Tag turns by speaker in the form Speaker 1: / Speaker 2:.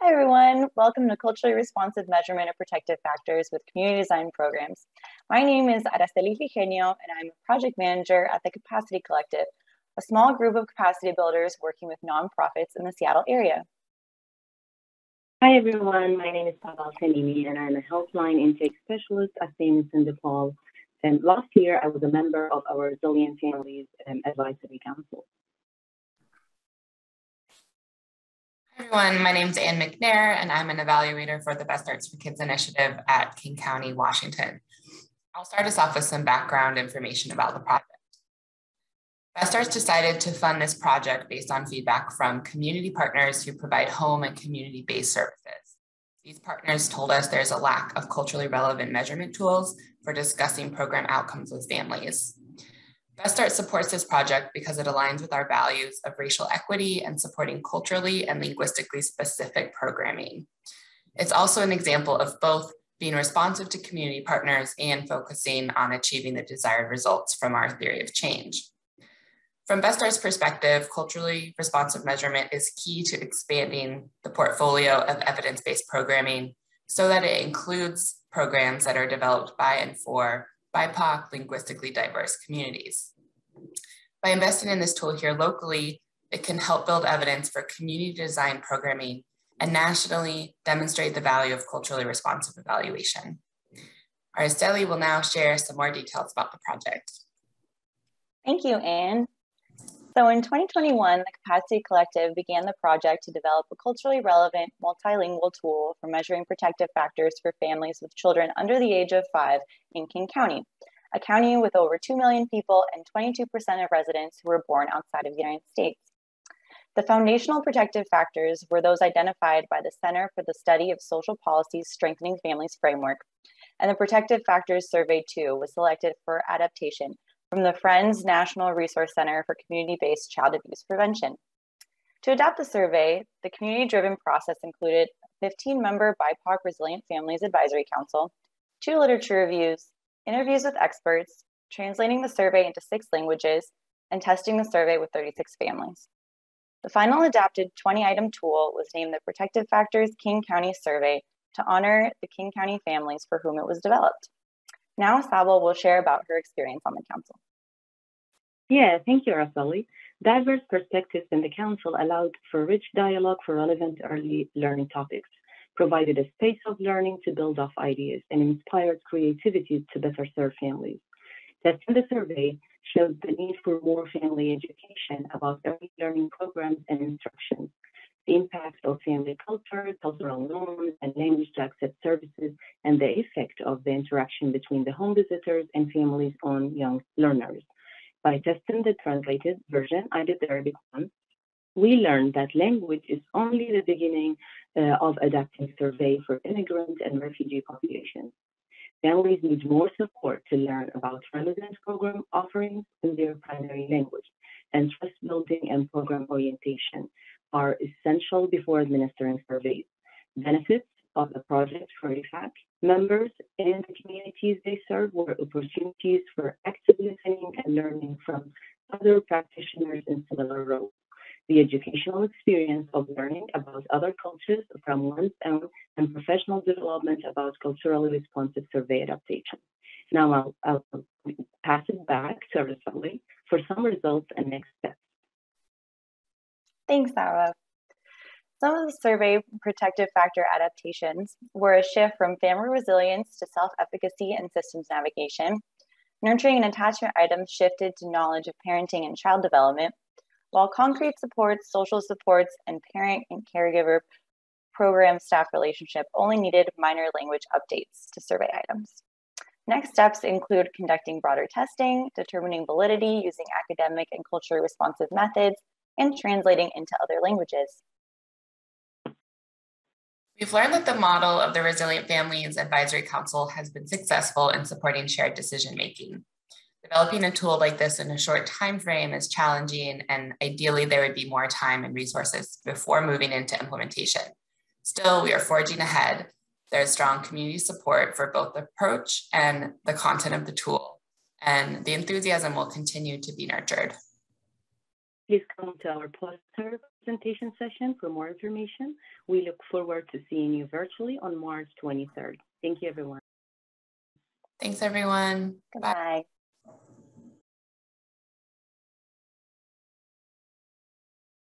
Speaker 1: Hi, everyone. Welcome to Culturally Responsive Measurement of Protective Factors with Community Design Programs. My name is Araceli Figenio, and I'm a project manager at the Capacity Collective, a small group of capacity builders working with nonprofits in the Seattle area.
Speaker 2: Hi, everyone. My name is Pavel Tanimi, and I'm a helpline intake specialist at Famous in DePaul. And last year, I was a member of our Resilient Families um, Advisory Council.
Speaker 3: Everyone. My name is Anne McNair, and I'm an evaluator for the Best Starts for Kids initiative at King County, Washington. I'll start us off with some background information about the project. Best Starts decided to fund this project based on feedback from community partners who provide home and community based services. These partners told us there's a lack of culturally relevant measurement tools for discussing program outcomes with families. Best Start supports this project because it aligns with our values of racial equity and supporting culturally and linguistically specific programming. It's also an example of both being responsive to community partners and focusing on achieving the desired results from our theory of change. From Best Start's perspective, culturally responsive measurement is key to expanding the portfolio of evidence-based programming so that it includes programs that are developed by and for BIPOC, linguistically diverse communities. By investing in this tool here locally, it can help build evidence for community design programming and nationally demonstrate the value of culturally responsive evaluation. Araceli will now share some more details about the project.
Speaker 1: Thank you, Anne. So in 2021, the Capacity Collective began the project to develop a culturally relevant multilingual tool for measuring protective factors for families with children under the age of five in King County, a county with over 2 million people and 22% of residents who were born outside of the United States. The foundational protective factors were those identified by the Center for the Study of Social Policy's Strengthening Families framework, and the Protective Factors Survey 2 was selected for adaptation from the Friends National Resource Center for Community-Based Child Abuse Prevention. To adapt the survey, the community-driven process included 15-member BIPOC Resilient Families Advisory Council, two literature reviews, interviews with experts, translating the survey into six languages, and testing the survey with 36 families. The final adapted 20-item tool was named the Protective Factors King County Survey to honor the King County families for whom it was developed. Now Saba will share about her experience on the council.
Speaker 2: Yeah, thank you, Araceli. Diverse perspectives in the council allowed for rich dialogue for relevant early learning topics, provided a space of learning to build off ideas, and inspired creativity to better serve families. Testing the survey showed the need for more family education about early learning programs and instructions, the impact of family culture, cultural norms, and to accept services, and the effect of the interaction between the home visitors and families on young learners. By testing the translated version, I did the Arabic one. We learned that language is only the beginning uh, of adapting survey for immigrant and refugee populations. Families need more support to learn about relevant program offerings in their primary language, and trust building and program orientation are essential before administering surveys. Benefits of the project for RFAC members and the communities they serve were opportunities for active listening and learning from other practitioners in similar roles. The educational experience of learning about other cultures from one's own and professional development about culturally responsive survey adaptation. Now I'll, I'll pass it back to Araceli for some results and next steps.
Speaker 1: Thanks, Saba. Some of the survey protective factor adaptations were a shift from family resilience to self efficacy and systems navigation. Nurturing and attachment items shifted to knowledge of parenting and child development, while concrete supports, social supports, and parent and caregiver program staff relationship only needed minor language updates to survey items. Next steps include conducting broader testing, determining validity using academic and culturally responsive methods, and translating into other languages.
Speaker 3: We've learned that the model of the Resilient Families Advisory Council has been successful in supporting shared decision making. Developing a tool like this in a short time frame is challenging, and ideally there would be more time and resources before moving into implementation. Still, we are forging ahead. There's strong community support for both the approach and the content of the tool, and the enthusiasm will continue to be nurtured.
Speaker 2: Please come to our poster presentation session for more information. We look forward to seeing you virtually on March 23rd. Thank you, everyone.
Speaker 3: Thanks, everyone.
Speaker 1: Goodbye. Bye.